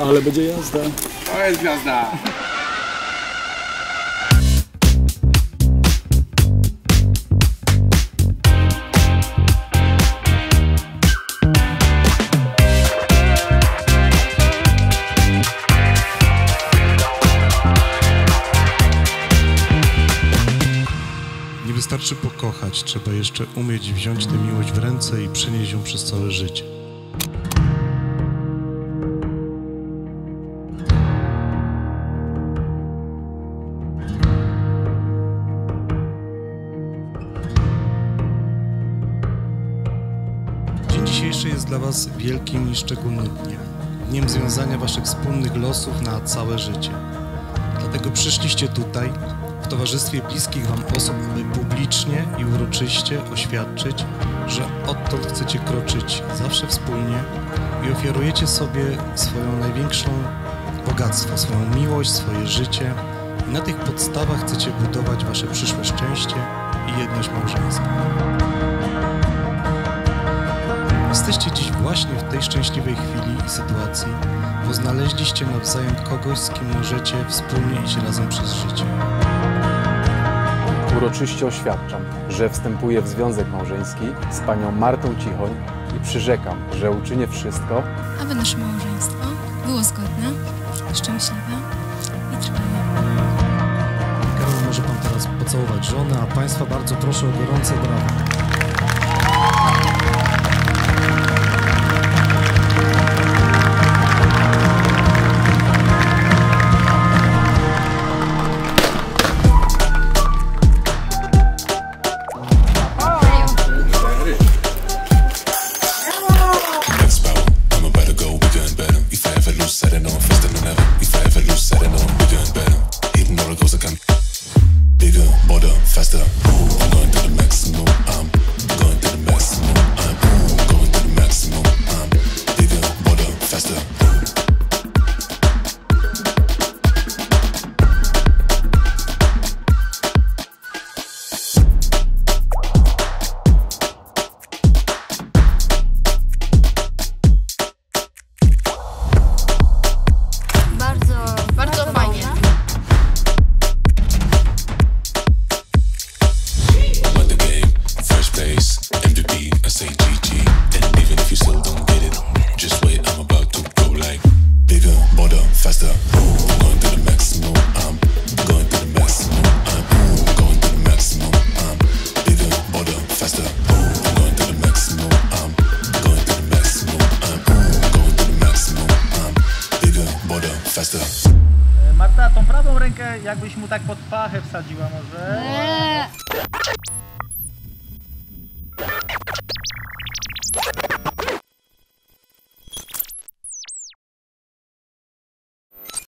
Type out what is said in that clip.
Ale będzie jazda. To jest gwiazda. Nie wystarczy pokochać, trzeba jeszcze umieć wziąć tę miłość w ręce i przenieść ją przez całe życie. Dzisiejszy jest dla Was wielkim i szczególnym dniem. Dniem związania Waszych wspólnych losów na całe życie. Dlatego przyszliście tutaj w towarzystwie bliskich Wam osób, aby publicznie i uroczyście oświadczyć, że odtąd chcecie kroczyć zawsze wspólnie i ofiarujecie sobie swoją największą bogactwo, swoją miłość, swoje życie i na tych podstawach chcecie budować Wasze przyszłe szczęście i jedność małżeńską. Jesteście dziś właśnie w tej szczęśliwej chwili i sytuacji, bo znaleźliście nawzajem kogoś, z kim możecie wspólnie iść razem przez życie. Uroczyście oświadczam, że wstępuję w związek małżeński z panią Martą Cichoń i przyrzekam, że uczynię wszystko, aby nasze małżeństwo było zgodne, szczęśliwe i trwałe. Karol, może pan teraz pocałować żonę, a państwa bardzo proszę o gorące brawa. Faster. Marta, tą prawą rękę jakbyś mu tak pod pachę wsadziła może. Eee,